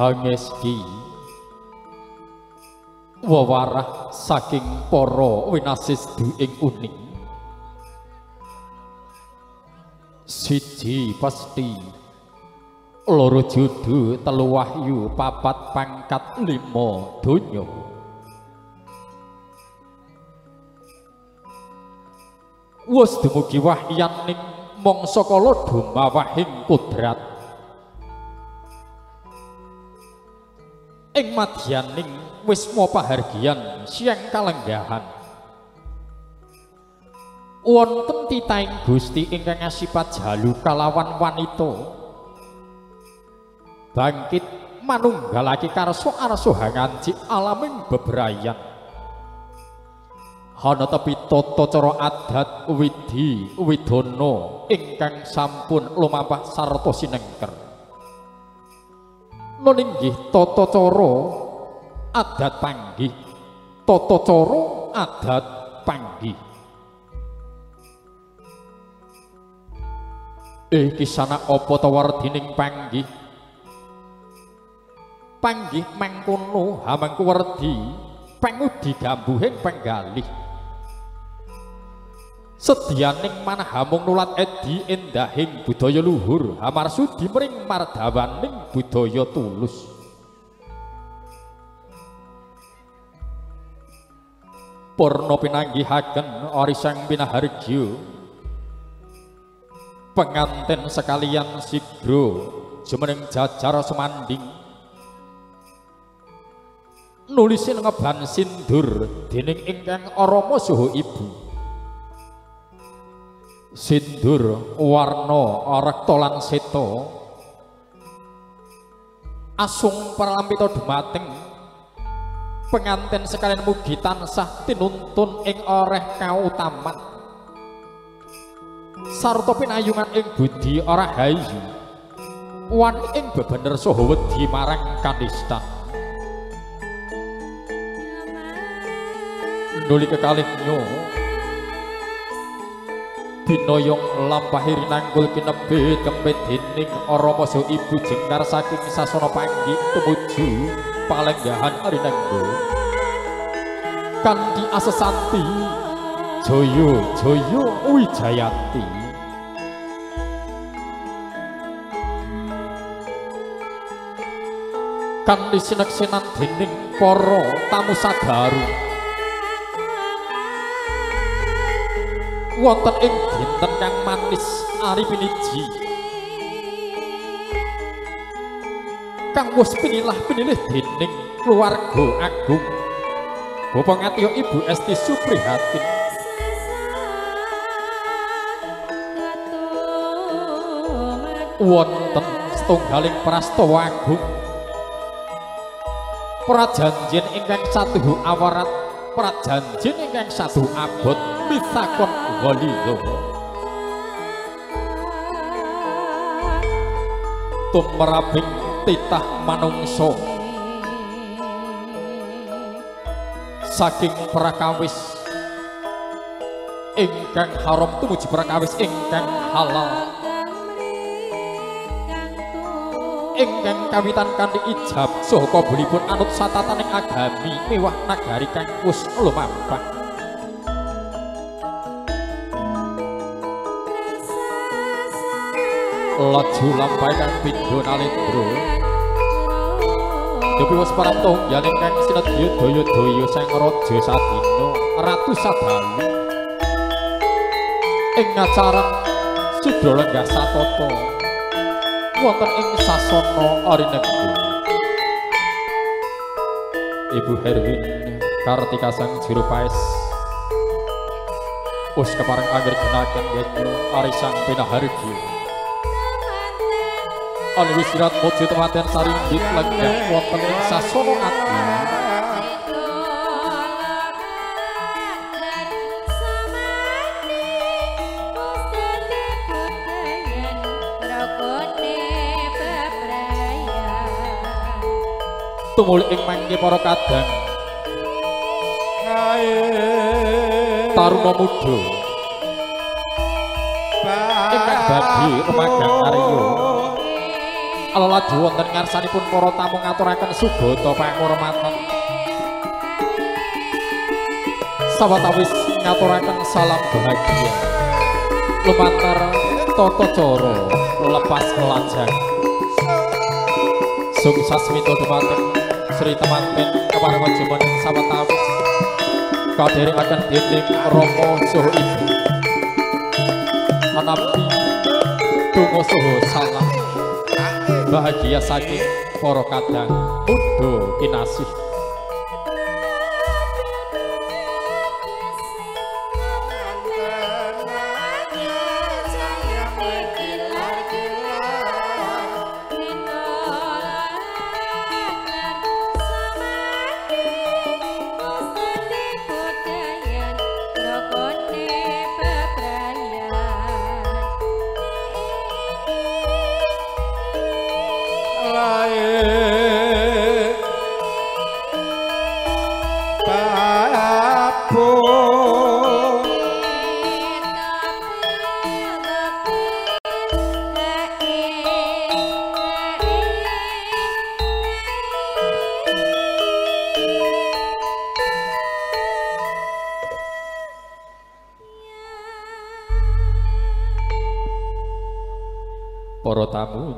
hangeski wewarah saking para winasis ing uning siji pasti loro judu telu wahyu papat pangkat lima donya. Wis dumugi wahyaning mangsa kala dumawahing kudrat ing madyaning wisma pahargian siang kalenggahan. Wonten titaing Gusti ingkang asipat jalu kalawan wanita. Bangkit manunggalake karso arso hanganci alaming bebrayan. Hana tepi tata cara adat widi widono ingkang sampun lumampah sarta sinengker nuninggih tata cara adat panggih. Tata cara adat panggih. Eh kisana apa ta wardining panggih? Panggih mangkono hamangku werdi pengudi gambuhing penggalih sedianing manah hamung nulat edi endahing budaya luhur hamarsudi mring mardawaning budaya tulus. Purna pinanggihaken orisang pinahargya penganten sekalian sigro jumeneng jajar semanding. Nulisin ngeban sindur dening ingkang arama suhu ibu sindur warna rekta lan asung paralampita dumateng penganten sekalian mugi tansah tinuntun ing oreh kautaman. Sarta pinayungan ing budi ora hayu. Wan ing bebener saha wedi marang kanista nuli kekalih nyo binoyong lampahiri nanggul kinebit kempit dening Rama ibu jengkar saking sasana panggi tumuju palenggahan arinenggo kanthi asesanti Joyo Joyo Wijayanti kanthi sineksinan dening para tamu sadaru wonten ing dinten kang manis ari piniji. Kang wis pinilah pinilih dening keluarga agung. Bapak Ngatio Ibu Esti Suprihatin wonten setunggaling prastawa agung. Prajanjen ingkang satuhu awarat prajanjen ingkang satu abot misakon ghalidho tumraping titah manungsa. Saking prakawis ingkang haram tumuju prakawis ingkang halal ingkang kawitan kanthi ijab saha kabulipun anut satataning agami mewah nagari kang wis lumampah. Laju lampai kang pindho nalendra Dewi was parantong yaning kang sinedya daya-daya sang raja sadina ratu sadalu ing acara sudra lenggah satata wonten ing sasana arineggo Ibu Herwin Kartika sang juru paes Us keparang angger genaken yaitu arisang pinahargi Anu wisirat mojo tematen saringgit lenggah wonten ing sasana ati tumuli ing mangke para kadang taruna muda ingkang badhe rumagang karya Alaladi wonten ngarsanipun para tamu ngaturaken subata pangurmatan. Sawetawis ngaturaken salam bahagia. Lumantar tata cara lepas lajang. Sukses mito dumateng Sri Temanten keparengan jaman sawetawis. Kadherekaken dening Rama Saha Ibu. Anapi tunggu suhu salam bahagia saking para kadang mudo kinasih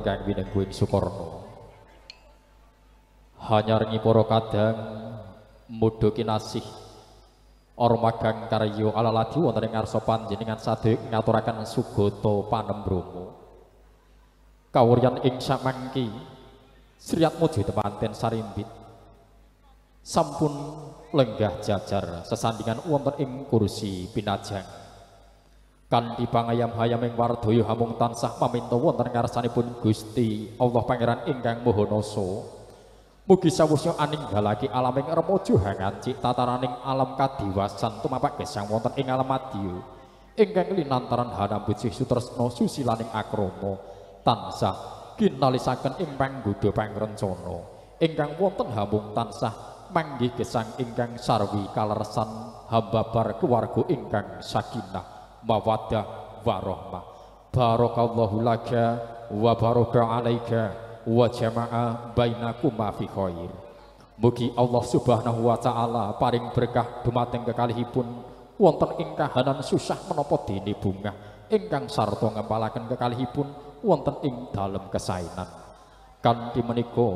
ingkang winengguing Sukorno hanyarngi para kadang mudha kinasih ormagang karya alaladi wonten ing ngarsa panjenengan sadaya ngaturaken sugata panembromo kawuryan ing samangki Sriat Mojo temanten sarimbit. Sampun lenggah jajar sesandingan wonten ing kursi pinajang kanthi pangayam-hayaming wardaya hamung tansah paminta wonten ngarsanipun Gusti Allah Pangeran ingkang Maha Nasa mugi sawusya aninggalake alaming remaja hangancik tataraning alam kadiwasan. Tumapak gesang wonten ing alam madya ingkang linantaran hanambut sutresna susilaning akrama tansah kinalisaken ing panggoda pangrencana. Ingkang wonten hamung tansah manggih gesang ingkang sarwi kalersan hambabar keluarga ingkang sakinah mawaddah warahmah barakallahu laka wa baraka wa jama'a bainakuma fi khair. Mugi Allah subhanahu wa ta'ala paring berkah dumateng kekalihipun. Wonten ing kahanan susah menapa dene bunga? Ingkang sarta ngempalaken kekalihipun wonten ing dalem kesainan. Kanthi menika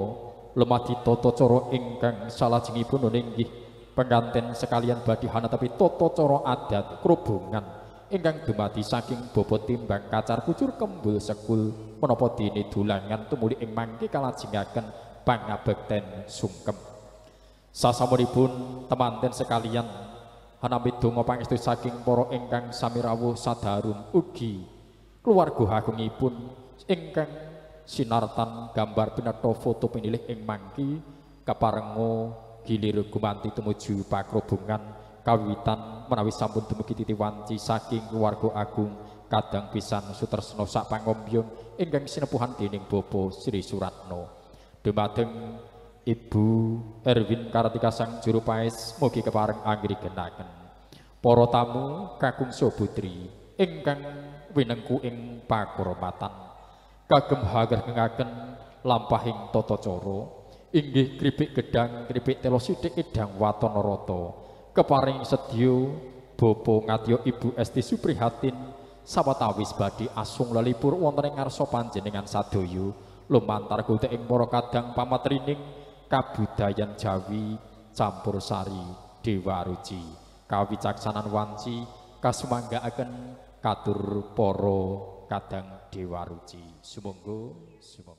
lemah tata cara ingkang salajengipun inggih penganten sekalian badhe tapi tata cara adat kerubungan ingkang dumadi saking bobot timbang kacar kucur kembul sekul. Menapa dene dulangan tumuli ing mangke kalajengaken pangabekten sungkem. Sasampunipun temanten sekalian hanami donga pangestu saking para ingkang sami rawuh sadarun ugi. Keluarga agungipun ingkang sinartan gambar pinata foto pinilih ing mangki kaparenga gilir gumanti tumuju pakrobongan kawitan menawi sampun dumugi titiwanci saking keluarga agung kadang pisan sutresna sak pangombyong ingkang sinepuhan dening Bapa Sri Suratno. Dumateng Ibu Erwin Kartika Sang Juru Paes mugi kepareng anggrigenaken para tamu kakung Sobutri ingkang winengku ing pakurmatan. Kagem hagerengaken lampahing tata cara. Inggih kripik gedang kripik telo sithik idang waton rata keparing sedya Bapa ngadya Ibu Esti Suprihatin sawetawis badhe asung lelipur wonten ing panjenengan sadaya. Lumantar gute ing para kadang pamatrining kabudayan Jawi campursari Dewa Ruci. Kawicaksanan wanci kasumanggaaken katur para kadang Dewa Ruci. Sumangga sumangga